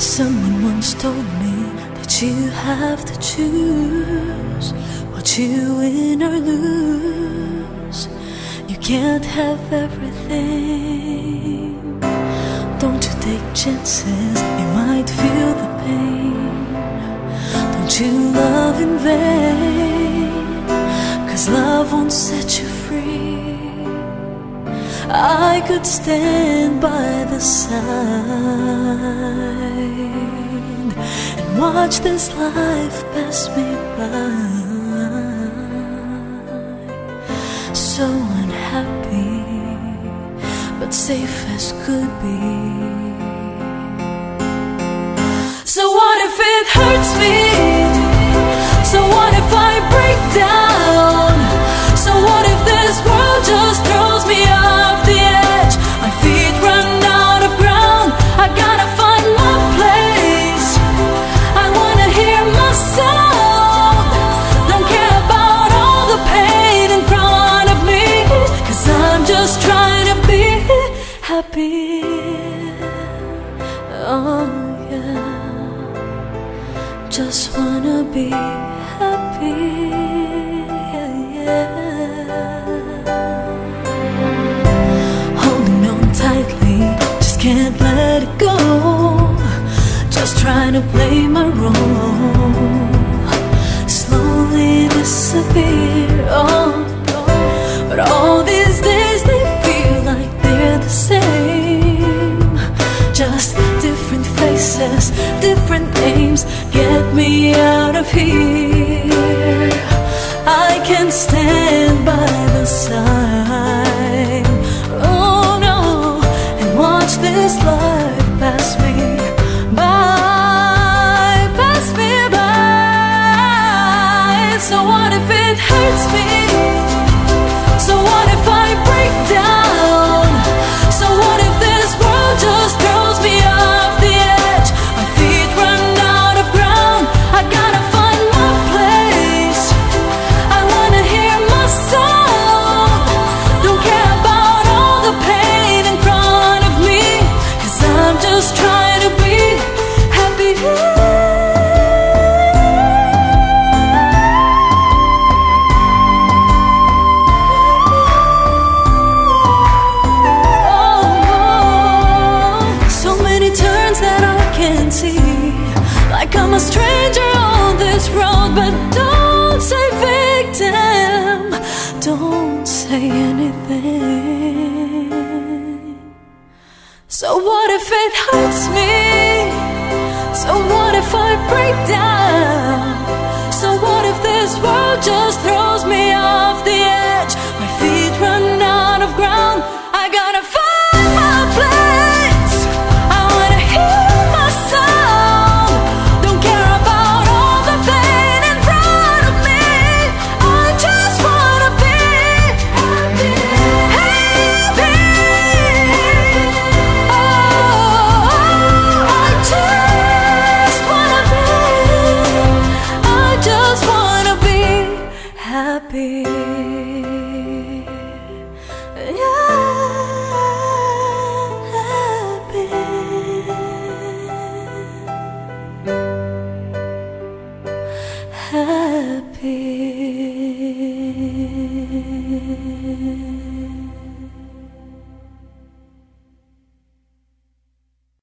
Someone once told me that you have to choose what you win or lose. You can't have everything. Don't you take chances, you might feel the pain. Don't you love in vain, cause love won't set you free. I could stand by the side and watch this life pass me by. So unhappy, but safe as could be. So, what if it hurts me? Happy. Oh, yeah. Just wanna be happy. Holding on tightly, just can't let it go. Just trying to play my role. I can stand by the side. Oh no, and watch this life pass me by, pass me by. So what if it hurts me? So what So what if it hurts me? So what if I break down? So what if this world happy.